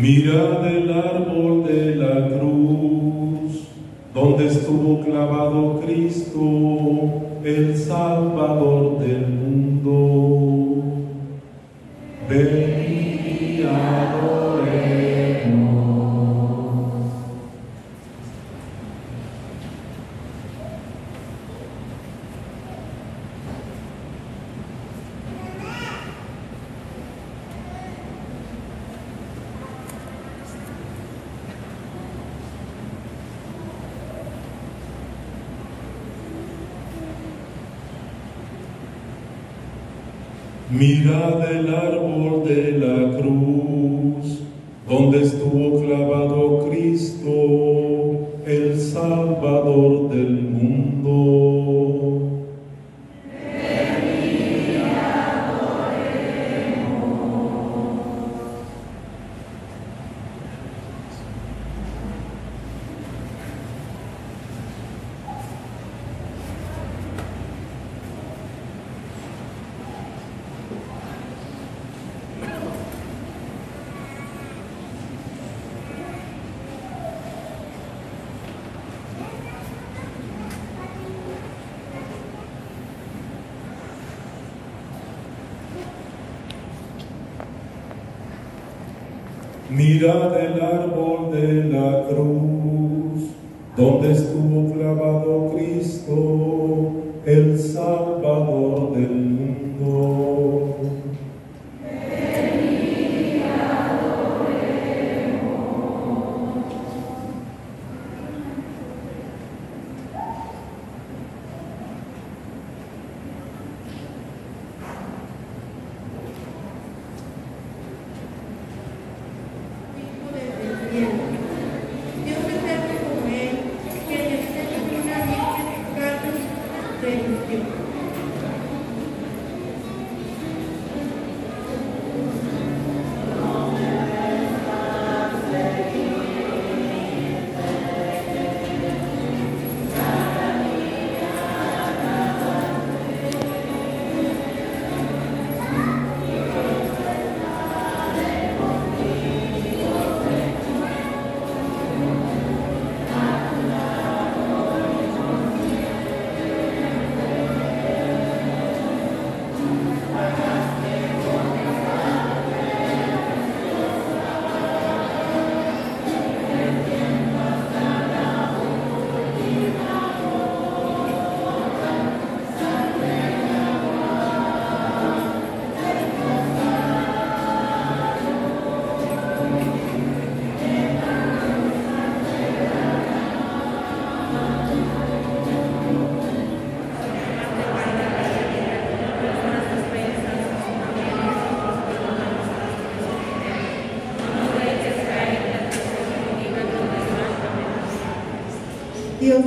Mirad el árbol de la cruz, donde estuvo clavado Cristo, el Salvador del mundo. Ven Mirad el árbol de la cruz, donde estuvo clavado Mirad el árbol de la cruz, donde estuvo clavado Cristo, el Salvador carne de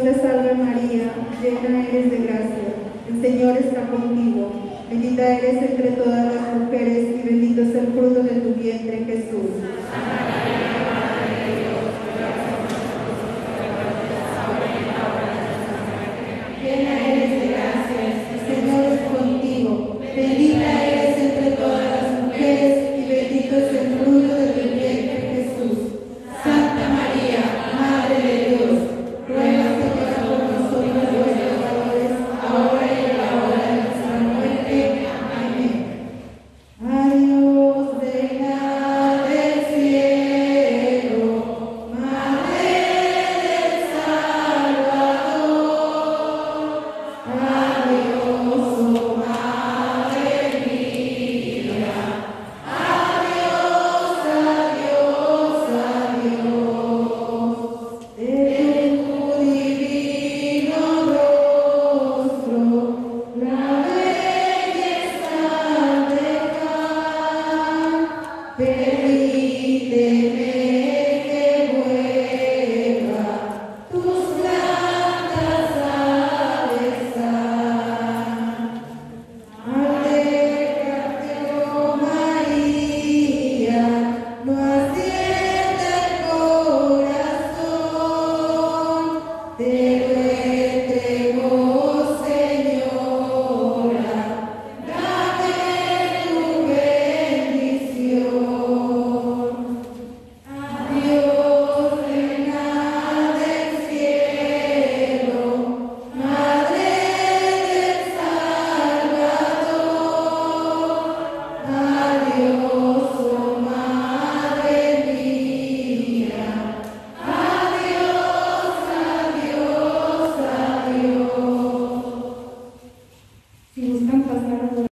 te salve María, llena eres de gracia, el Señor está contigo, bendita eres entre todas las mujeres y bendito es el fruto de tu vientre Jesús.